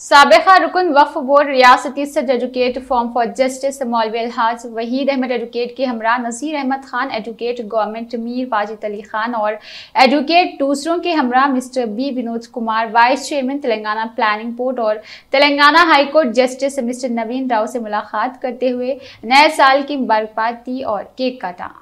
सबका रुकन वफ बोर्ड रियासती सद एजुकेट फॉर्म फॉर जस्टिस मौलवी अलहाज वहीद अहमद एजुकेट के हमरा नज़ीर अहमद खान, एजुकेट गवर्नमेंट मीर वाजिद अली खान और एजुकेट दूसरों के हमरा mister B Vinod Kumar, vice chairman Telangana planning board और Telangana high court justice mister Naveen Rao से मुलाकात करते हुए नए साल की मुबारकबाद दी और केक काटा।